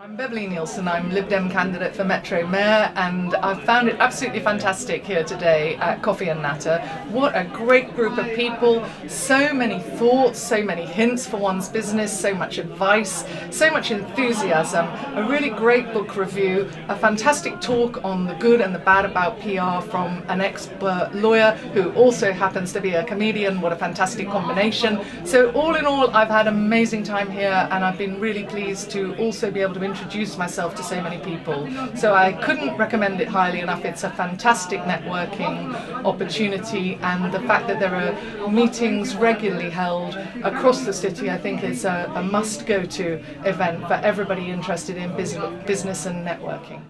I'm Beverley Nielsen, I'm Lib Dem candidate for Metro Mayor and I've found it absolutely fantastic here today at Coffee and Natter. What a great group of people, so many thoughts, so many hints for one's business, so much advice, so much enthusiasm, a really great book review, a fantastic talk on the good and the bad about PR from an expert lawyer who also happens to be a comedian, what a fantastic combination. So all in all I've had an amazing time here and I've been really pleased to also be able to introduce myself to so many people. So I couldn't recommend it highly enough. It's a fantastic networking opportunity and the fact that there are meetings regularly held across the city I think is a, a must go to event for everybody interested in business and networking.